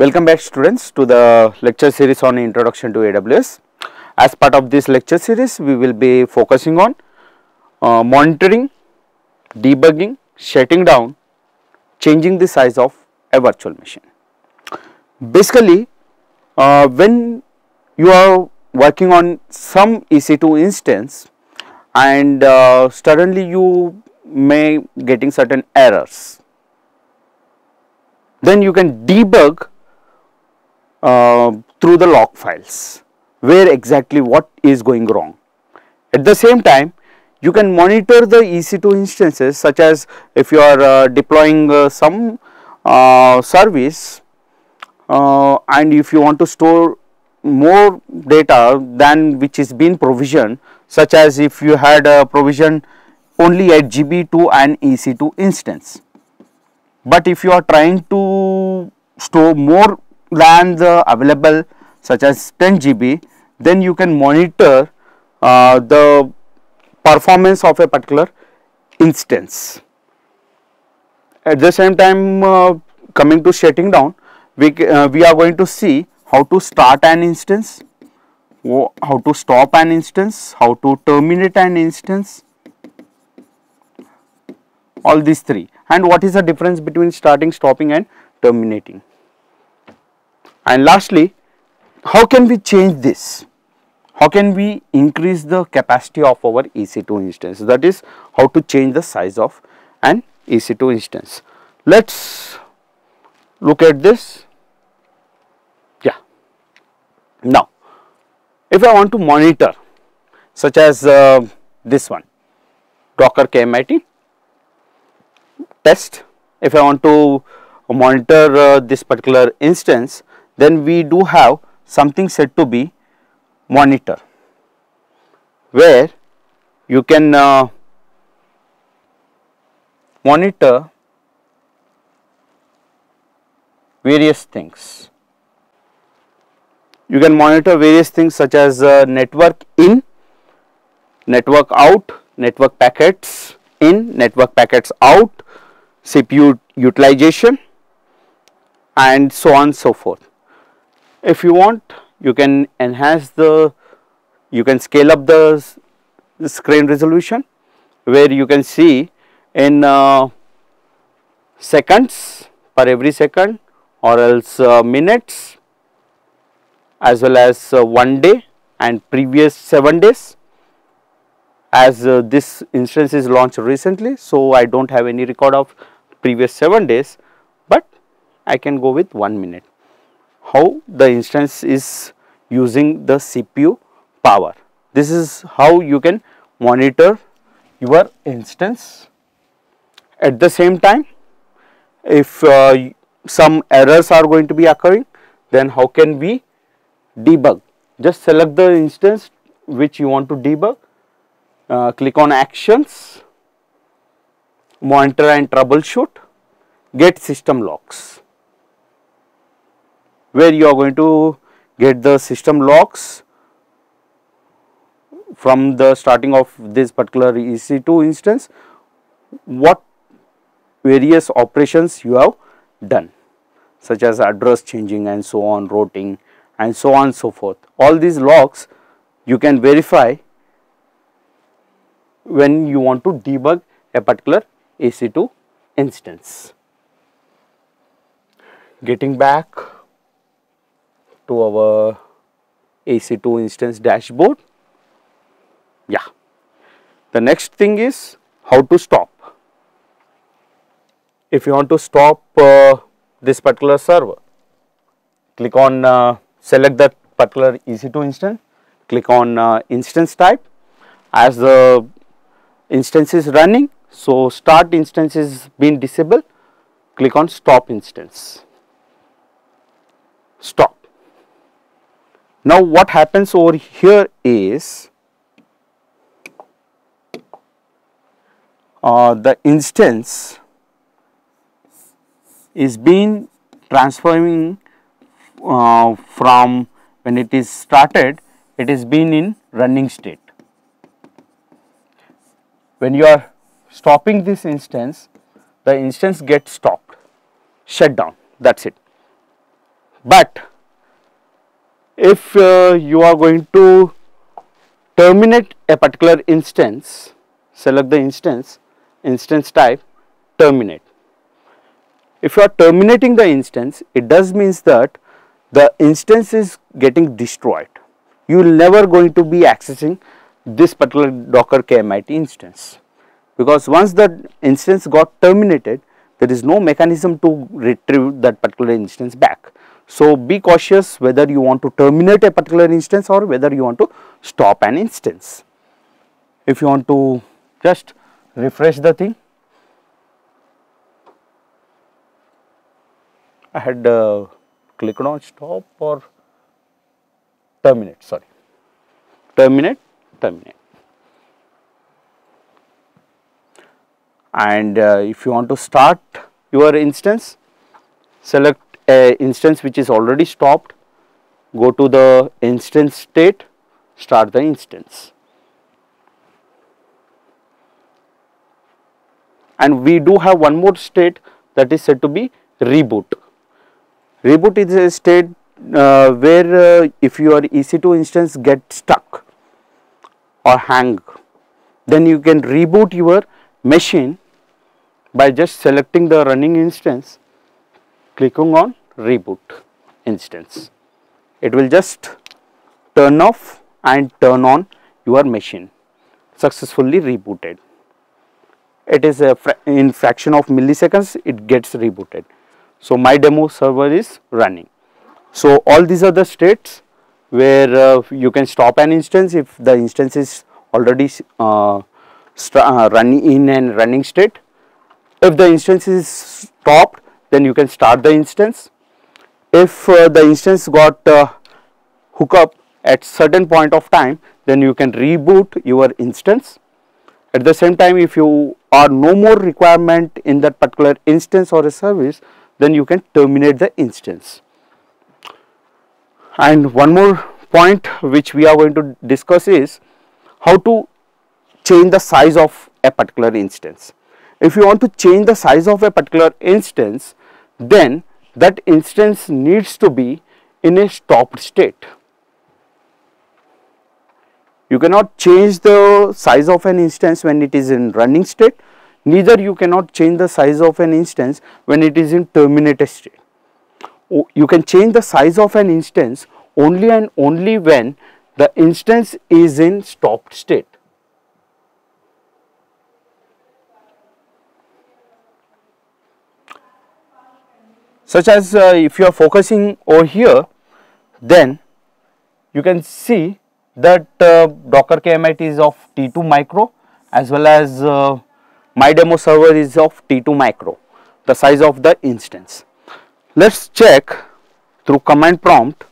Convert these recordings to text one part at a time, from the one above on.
Welcome back students to the lecture series on introduction to AWS. As part of this lecture series, we will be focusing on uh, monitoring, debugging, shutting down, changing the size of a virtual machine. Basically, uh, when you are working on some EC2 instance and uh, suddenly you may getting certain errors, then you can debug uh, through the log files where exactly what is going wrong. At the same time you can monitor the EC2 instances such as if you are uh, deploying uh, some uh, service uh, and if you want to store more data than which is being provisioned such as if you had a provision only 8 GB to an EC2 instance. But if you are trying to store more than the available such as 10 GB then you can monitor uh, the performance of a particular instance. At the same time uh, coming to shutting down we, uh, we are going to see how to start an instance, how to stop an instance, how to terminate an instance all these three and what is the difference between starting, stopping and terminating. And lastly, how can we change this? How can we increase the capacity of our EC2 instance? That is how to change the size of an EC2 instance. Let us look at this. Yeah. Now, if I want to monitor such as uh, this one Docker KMIT test, if I want to monitor uh, this particular instance then we do have something said to be monitor where you can uh, monitor various things. You can monitor various things such as uh, network in, network out, network packets in, network packets out, CPU utilization and so on so forth. If you want you can enhance the, you can scale up the, screen resolution where you can see in uh, seconds per every second or else uh, minutes as well as uh, one day and previous 7 days as uh, this instance is launched recently. So, I do not have any record of previous 7 days, but I can go with 1 minute how the instance is using the CPU power. This is how you can monitor your instance. At the same time, if uh, some errors are going to be occurring, then how can we debug? Just select the instance which you want to debug, uh, click on actions, monitor and troubleshoot, get system logs where you are going to get the system logs from the starting of this particular EC2 instance, what various operations you have done such as address changing and so on, routing and so on so forth. All these logs you can verify when you want to debug a particular EC2 instance. Getting back to our EC2 instance dashboard. Yeah. The next thing is how to stop. If you want to stop uh, this particular server, click on uh, select that particular EC2 instance, click on uh, instance type as the instance is running. So, start instance is being disabled, click on stop instance, stop. Now, what happens over here is uh, the instance is being transforming uh, from when it is started it is been in running state. When you are stopping this instance the instance gets stopped shut down that is it. but if uh, you are going to terminate a particular instance select the instance instance type terminate. If you are terminating the instance it does means that the instance is getting destroyed. You will never going to be accessing this particular docker kmit instance. Because once the instance got terminated there is no mechanism to retrieve that particular instance back so be cautious whether you want to terminate a particular instance or whether you want to stop an instance. If you want to just refresh the thing. I had uh, clicked on stop or terminate sorry. Terminate terminate. And uh, if you want to start your instance select a instance which is already stopped go to the instance state start the instance. And we do have one more state that is said to be reboot. Reboot is a state uh, where uh, if your EC2 instance get stuck or hang, then you can reboot your machine by just selecting the running instance, clicking on reboot instance. It will just turn off and turn on your machine successfully rebooted. It is a fra in fraction of milliseconds it gets rebooted. So, my demo server is running. So, all these are the states where uh, you can stop an instance if the instance is already uh, uh, running in and running state. If the instance is stopped then you can start the instance. If uh, the instance got uh, hook up at certain point of time then you can reboot your instance. At the same time if you are no more requirement in that particular instance or a service then you can terminate the instance. And one more point which we are going to discuss is how to change the size of a particular instance. If you want to change the size of a particular instance, then that instance needs to be in a stopped state. You cannot change the size of an instance when it is in running state neither you cannot change the size of an instance when it is in terminated state. You can change the size of an instance only and only when the instance is in stopped state. Such as uh, if you are focusing over here, then you can see that uh, Docker KMIT is of T2 micro as well as uh, my demo server is of T2 micro, the size of the instance. Let us check through command prompt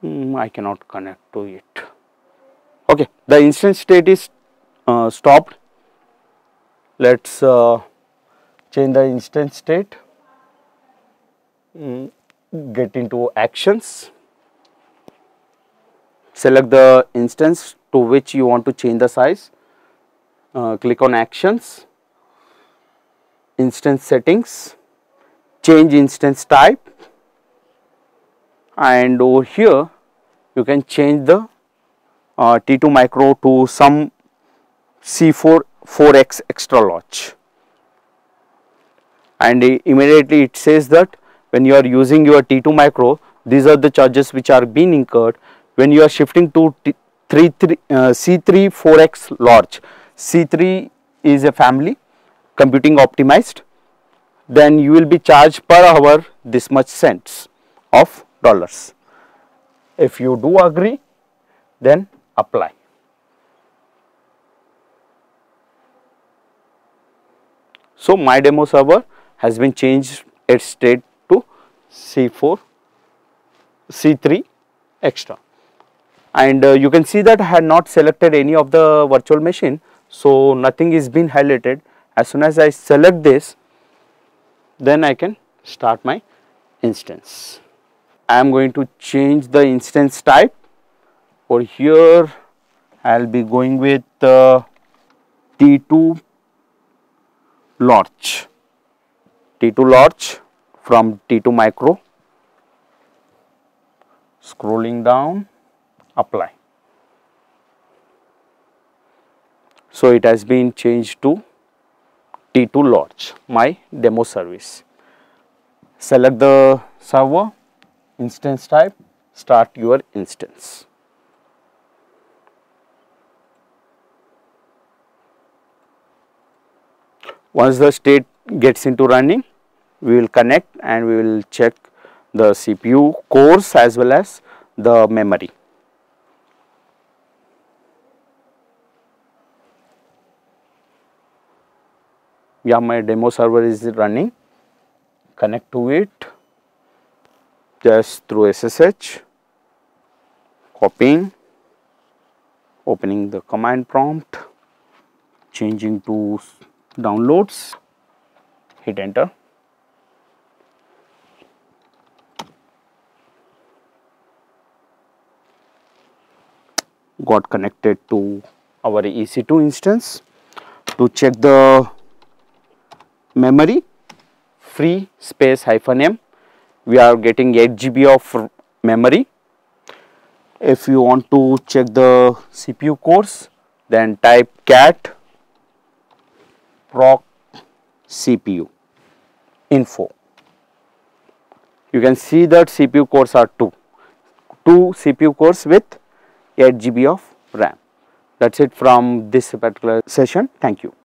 mm, I cannot connect to it. Okay, the instance state is uh, stopped. Let us uh, change the instance state, mm, get into actions. Select the instance to which you want to change the size, uh, click on actions, instance settings, change instance type. And over here you can change the uh, T2 micro to some C4 4x extra large and immediately it says that when you are using your T2 micro these are the charges which are being incurred when you are shifting to T 3, 3 uh, C3 4x large, C3 is a family computing optimized, then you will be charged per hour this much cents of dollars. If you do agree, then apply. So, my demo server has been changed its state to C4, C3 extra and uh, you can see that I had not selected any of the virtual machine. So, nothing is being highlighted as soon as I select this then I can start my instance. I am going to change the instance type for here I will be going with uh, T2 large T2 large from T2 micro, scrolling down, apply. So, it has been changed to T2 large, my demo service. Select the server, instance type, start your instance. Once the state gets into running, we will connect and we will check the CPU cores as well as the memory. Yeah, my demo server is running. Connect to it just through SSH, copying, opening the command prompt, changing to downloads, hit enter. Got connected to our EC2 instance to check the memory free space hyphen m we are getting 8 GB of memory. If you want to check the CPU cores then type cat proc CPU info. You can see that CPU cores are 2, 2 CPU cores with 8 GB of RAM. That is it from this particular session. Thank you.